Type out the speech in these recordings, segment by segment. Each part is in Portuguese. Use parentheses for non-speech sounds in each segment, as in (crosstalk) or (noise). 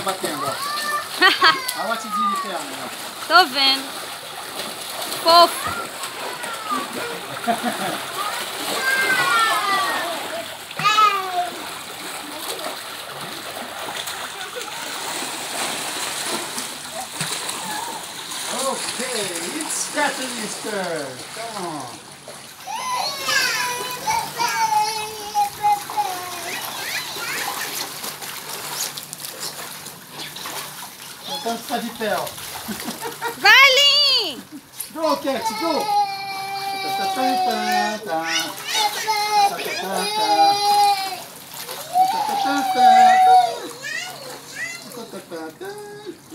batendo, ó. (laughs) Olha a batidinha de perna, ó. Tô vendo. Fofo. Okay, it's Catalyster. Come on. Tentando ficar de pé, ó. Vai, Lin! Go, Cat, go!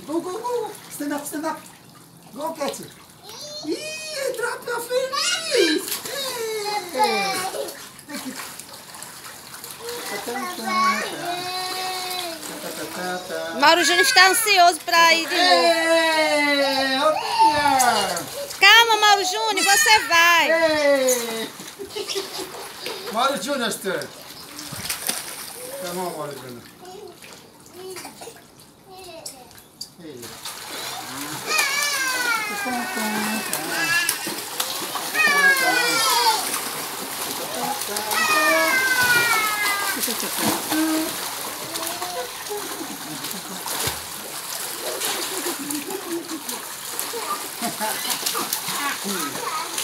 Go, go, go! Stand up, stand up! Go, Cat! Ih, na frente! Take it! Mauro Júnior está ansioso pra ir de novo. Calma, Mauro Júnior, você vai. Ei! Mauro stir. Come on, Mauro Junior. Mm-hmm.